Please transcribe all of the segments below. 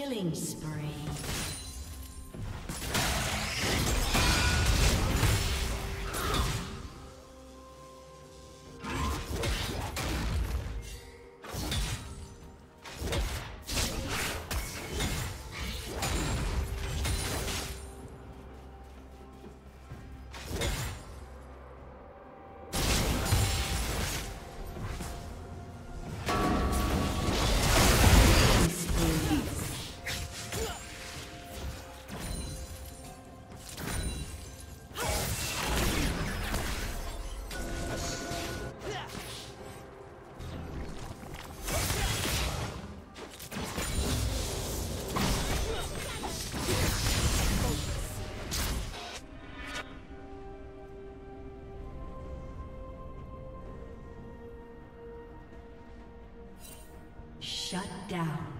Killing spree. Down.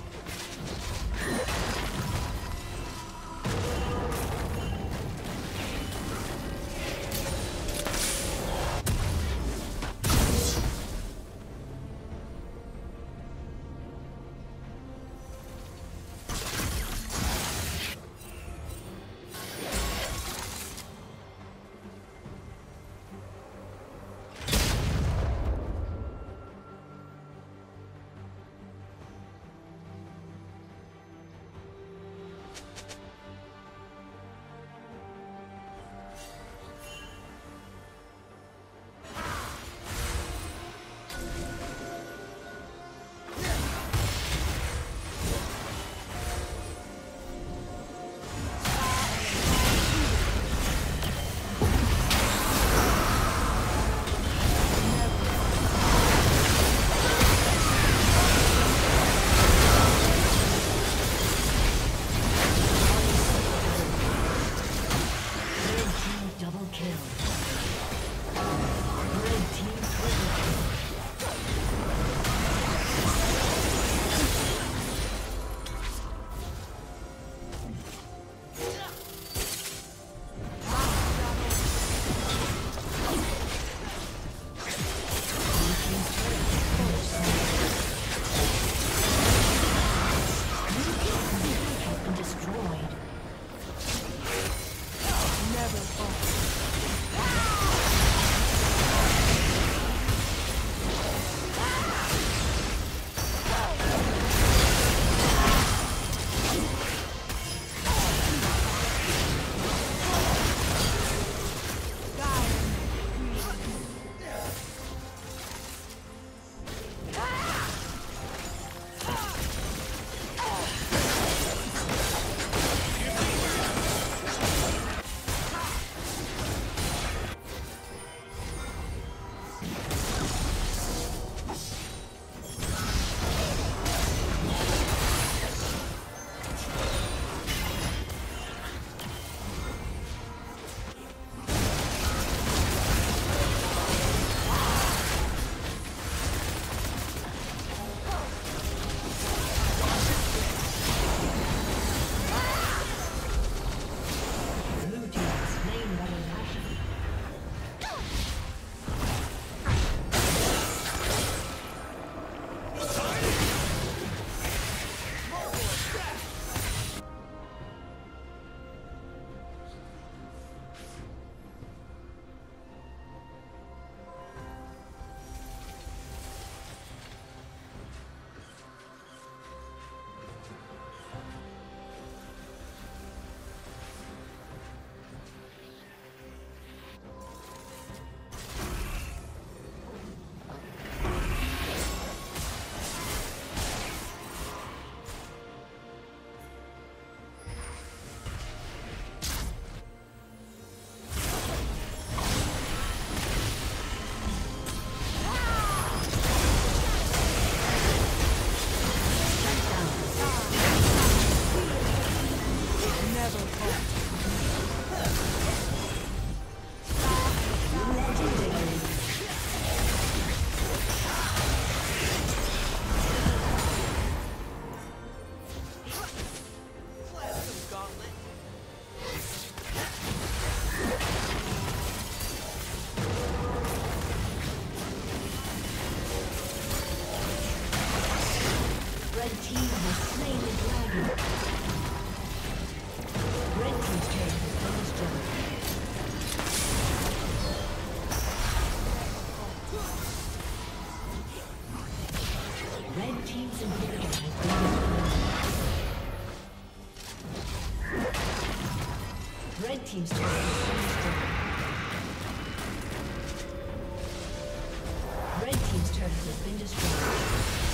Has been destroyed.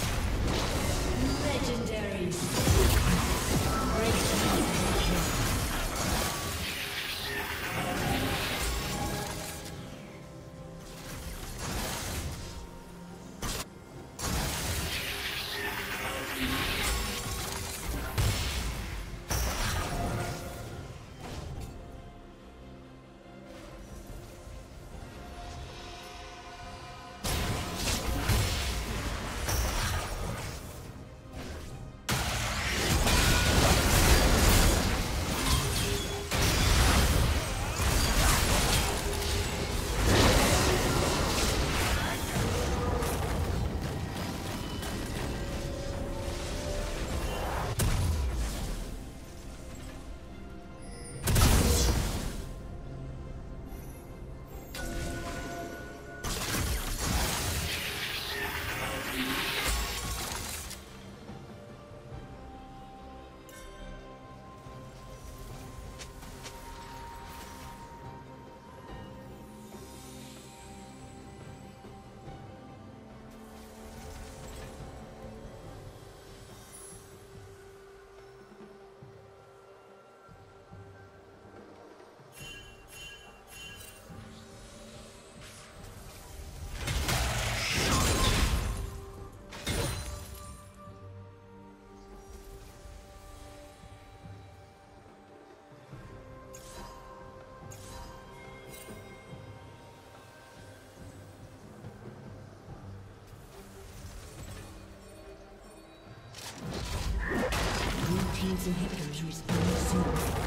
Legendary. Team's inhibitors respawning soon.